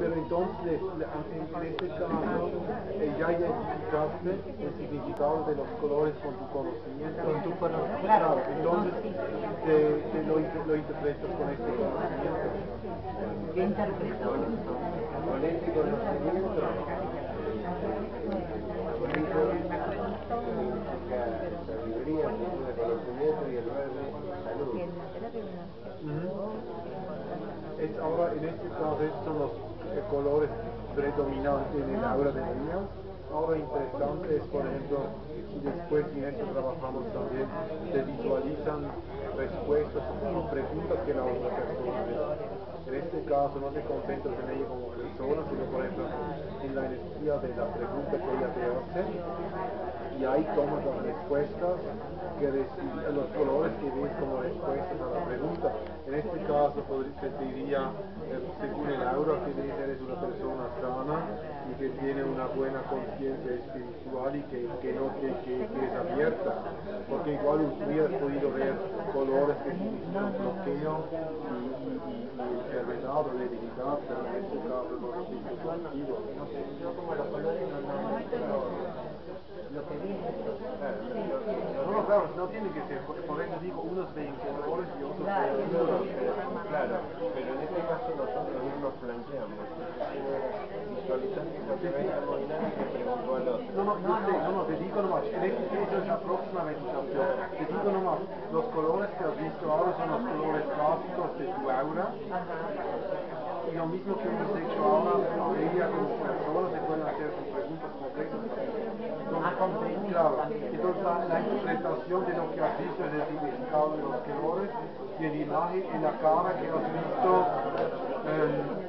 Pero entonces, en, en este caso, eh, ya identificaste el significado de los colores con tu conocimiento. Con tu conocimiento. Entonces te, te lo, lo interpretas con este conocimiento. ¿Qué interpreto? Con este conocimiento, bonito significa sabiduría, de conocimiento y el verde salud. Ahora, en este estos son los eh, colores predominantes en el aura de María. Ahora interesante es, por ejemplo, después en esto trabajamos también, se visualizan respuestas o preguntas que la otra persona. En este caso no te concentras en ella como persona, sino por ejemplo en la energía de la pregunta que ella te hace y ahí tomas las respuestas que los colores que ves como respuestas a la pregunta. En este caso se diría, eh, según el aura, que eres una persona sana y que tiene una buena conciencia espiritual y que, que no que, que- es abierta. Porque igual hubieras podido ver colores que significan bloqueo y, enfermedad o debilidad, pero en este caso no es. Yo como no, no, no, tiene que ser, eso digo, unos ven colores y otros Claro. No, no, claro, pero en este caso nosotros no nos planteamos. Lo que preguntó al otro. No, no, yo sé, no, no, te digo nomás, en este caso es la próxima meditación. Te digo nomás, los colores que has visto ahora son los colores básicos de tu aura. Y lo mismo que hemos hecho ahora, ella como persona se pueden hacer con preguntas concretas también. entonces la, la interpretación de lo que has visto es el significado de los colores y el imagen en la cara que has visto. em,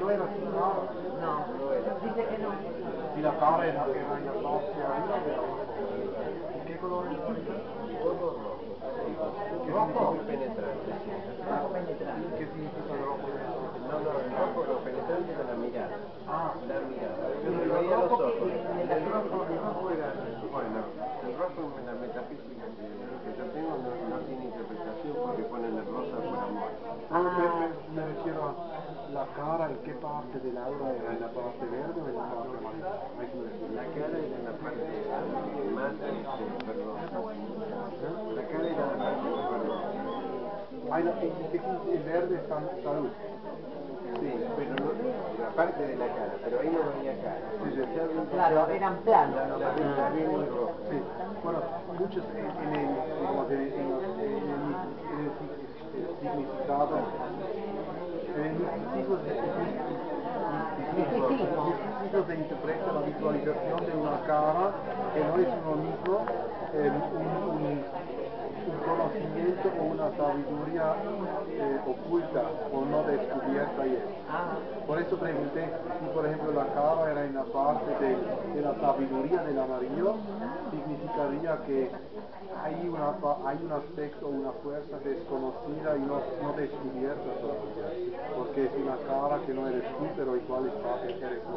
No era su cara. No, dice que no. Y la cara era, era en la parte de arriba de la abajo. ¿Y qué color era? Todo rojo. ¿Rojo? Muy penetrante, sí. Rojo penetrante. ¿Qué significa el rojo? No, no, el rojo, lo penetrante de la mirada. Ah, La mirada. pero Se el veía los rojo, ojos. el rojo, el rojo era, Bueno, el rojo en la metafísica que, que yo tengo no, no tiene interpretación porque ponen el rosa por amor. Ah, me, me- me refiero a la cara, ¿en qué parte del aura era? ¿En la parte verde o en la parte amarilla? La cara era la parte más, este, perdón. La cara era la parte, perdón. Ay, no, ¿qué- qué- qué- el verde es san- salud. Sí, pero no, la parte de la cara, pero ahí no venía cara. Claro, eran planos. La. Sí, bueno, muchos en, en el, como te- en en el, en el sig- significado, misticismo se, interpreta la visualización de una cara que no es uno mismo, eh, un, un- un conocimiento o una sabiduría eh, oculta o no descubierta y eso. Ah, Por eso pregunté si, por ejemplo, la cara era en la parte de, de la sabiduría del amarillo, significaría que hay, una, hay un aspecto, una fuerza desconocida y no, no descubierta todavía, porque es una cara que no eres tú, pero igual es parte eres tú.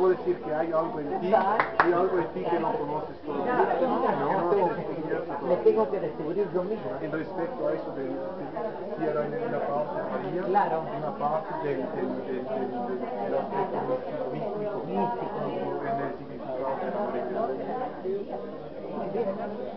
Como decir que hay algo en ti, hay algo en ti que no conoces todavía, que no todavía. tengo que descubrir yo mismo. En respecto a eso del si era en la parte amarilla, Claro. en la parte del, aspecto místico, en el significado amarillo. Muy bien.